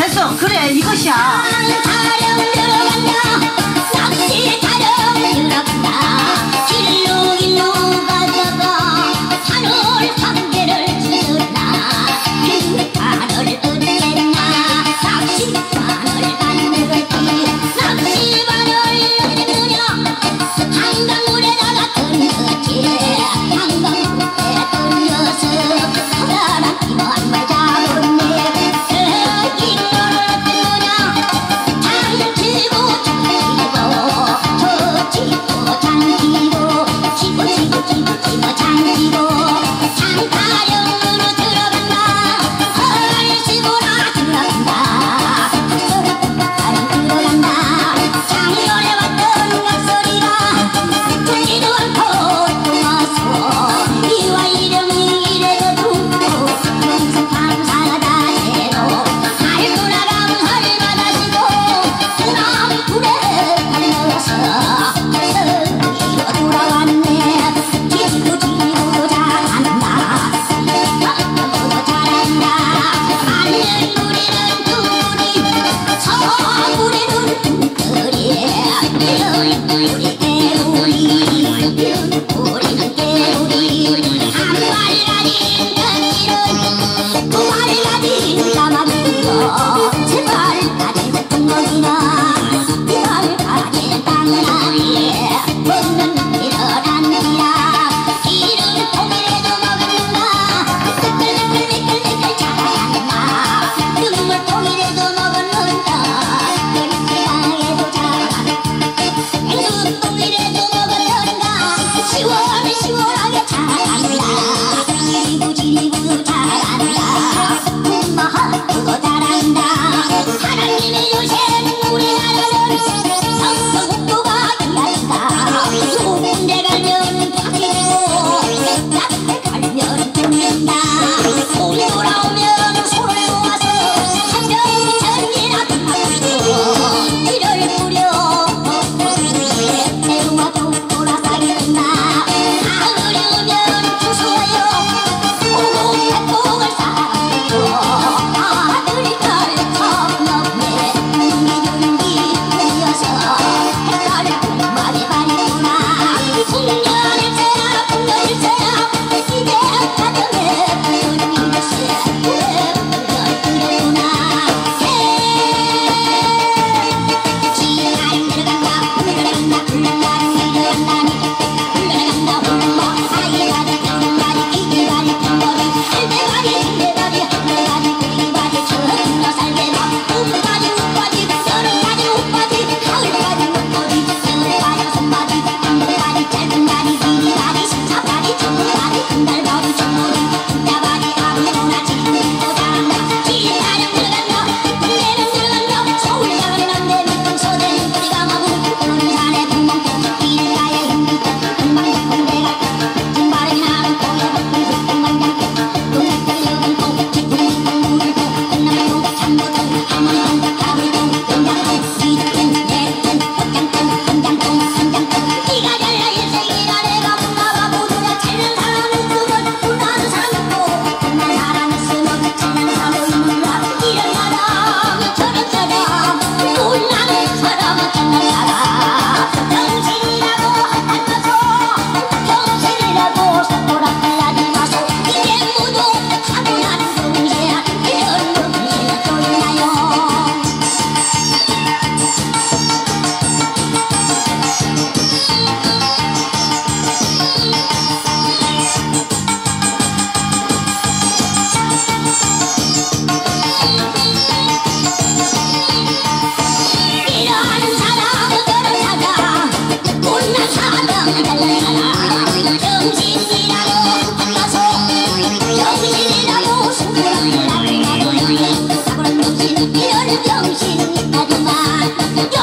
됐어. 그래, 이것이야. 제발 나를 같은 것이나.